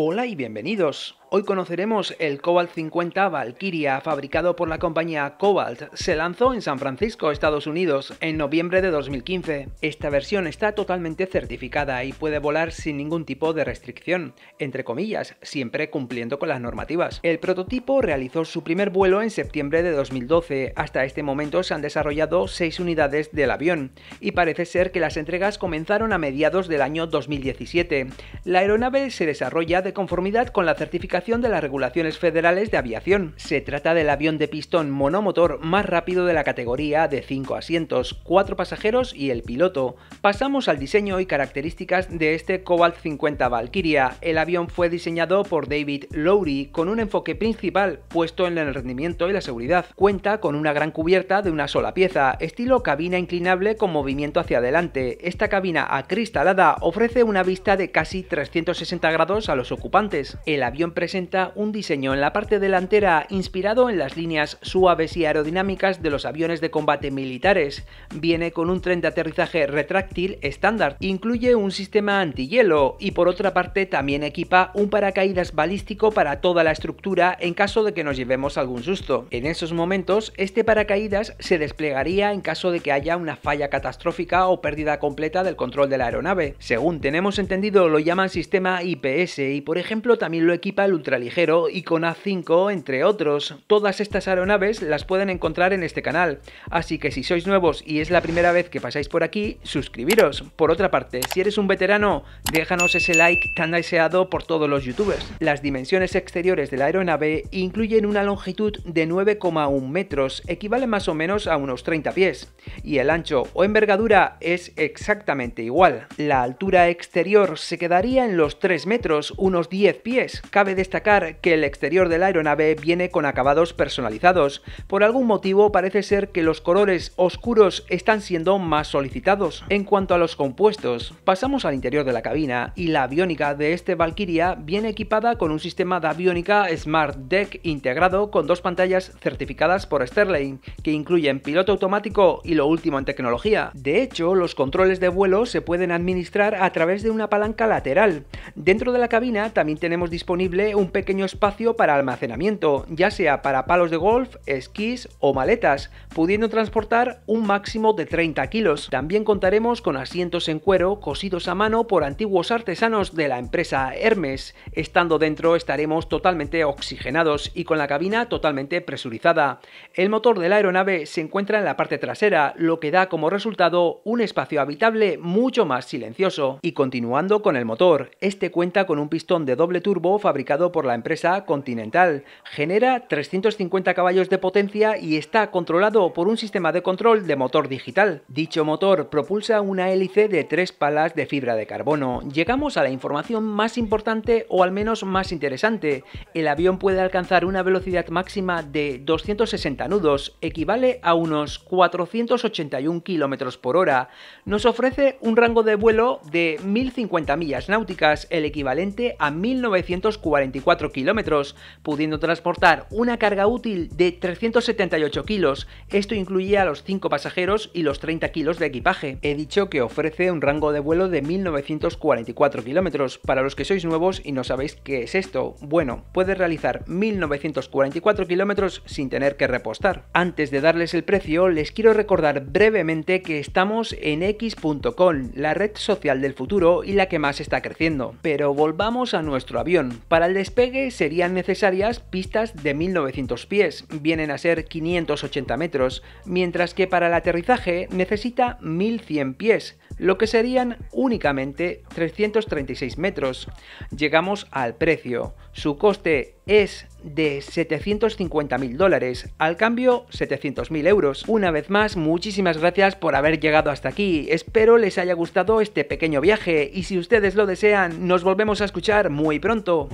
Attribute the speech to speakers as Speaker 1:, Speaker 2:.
Speaker 1: Hola y bienvenidos. Hoy conoceremos el Cobalt 50 Valkyria, fabricado por la compañía Cobalt. Se lanzó en San Francisco, Estados Unidos, en noviembre de 2015. Esta versión está totalmente certificada y puede volar sin ningún tipo de restricción, entre comillas, siempre cumpliendo con las normativas. El prototipo realizó su primer vuelo en septiembre de 2012. Hasta este momento se han desarrollado 6 unidades del avión, y parece ser que las entregas comenzaron a mediados del año 2017. La aeronave se desarrolla de conformidad con la certificación de las regulaciones federales de aviación. Se trata del avión de pistón monomotor más rápido de la categoría de 5 asientos, 4 pasajeros y el piloto. Pasamos al diseño y características de este Cobalt 50 Valkyria. El avión fue diseñado por David Lowry con un enfoque principal puesto en el rendimiento y la seguridad. Cuenta con una gran cubierta de una sola pieza, estilo cabina inclinable con movimiento hacia adelante. Esta cabina acristalada ofrece una vista de casi 360 grados a los El avión presenta un diseño en la parte delantera inspirado en las líneas suaves y aerodinámicas de los aviones de combate militares. Viene con un tren de aterrizaje retráctil estándar, incluye un sistema antihielo y por otra parte también equipa un paracaídas balístico para toda la estructura en caso de que nos llevemos algún susto. En esos momentos, este paracaídas se desplegaría en caso de que haya una falla catastrófica o pérdida completa del control de la aeronave. Según tenemos entendido, lo llaman sistema IPS y por ejemplo también lo equipa el ultraligero y con A5 entre otros. Todas estas aeronaves las pueden encontrar en este canal, así que si sois nuevos y es la primera vez que pasáis por aquí, suscribiros. Por otra parte, si eres un veterano, déjanos ese like tan deseado por todos los youtubers. Las dimensiones exteriores de la aeronave incluyen una longitud de 9,1 metros, equivale más o menos a unos 30 pies, y el ancho o envergadura es exactamente igual. La altura exterior se quedaría en los 3 metros, unos 10 pies. Cabe destacar que el exterior de la aeronave viene con acabados personalizados. Por algún motivo parece ser que los colores oscuros están siendo más solicitados. En cuanto a los compuestos, pasamos al interior de la cabina y la aviónica de este Valkyria viene equipada con un sistema de aviónica Smart Deck integrado con dos pantallas certificadas por Sterling, que incluyen piloto automático y lo último en tecnología. De hecho, los controles de vuelo se pueden administrar a través de una palanca lateral. Dentro de la cabina también tenemos disponible un pequeño espacio para almacenamiento, ya sea para palos de golf, esquís o maletas, pudiendo transportar un máximo de 30 kilos. También contaremos con asientos en cuero cosidos a mano por antiguos artesanos de la empresa Hermes. Estando dentro estaremos totalmente oxigenados y con la cabina totalmente presurizada. El motor de la aeronave se encuentra en la parte trasera, lo que da como resultado un espacio habitable mucho más silencioso. Y continuando con el motor, este cuenta con un pistón de doble turbo fabricado por la empresa Continental. Genera 350 caballos de potencia y está controlado por un sistema de control de motor digital. Dicho motor propulsa una hélice de tres palas de fibra de carbono. Llegamos a la información más importante o al menos más interesante. El avión puede alcanzar una velocidad máxima de 260 nudos, equivale a unos 481 km por hora. Nos ofrece un rango de vuelo de 1050 millas náuticas, el equivalente a 1940 kilómetros, pudiendo transportar una carga útil de 378 kilos. Esto incluye a los 5 pasajeros y los 30 kilos de equipaje. He dicho que ofrece un rango de vuelo de 1944 kilómetros. Para los que sois nuevos y no sabéis qué es esto, bueno, puede realizar 1944 kilómetros sin tener que repostar. Antes de darles el precio, les quiero recordar brevemente que estamos en x.com, la red social del futuro y la que más está creciendo. Pero volvamos a nuestro avión. Para el despegue serían necesarias pistas de 1900 pies, vienen a ser 580 metros, mientras que para el aterrizaje necesita 1100 pies, lo que serían únicamente 336 metros. Llegamos al precio. Su coste es de 750 mil dólares, al cambio 700 mil euros. Una vez más, muchísimas gracias por haber llegado hasta aquí. Espero les haya gustado este pequeño viaje y si ustedes lo desean, nos volvemos a escuchar muy pronto.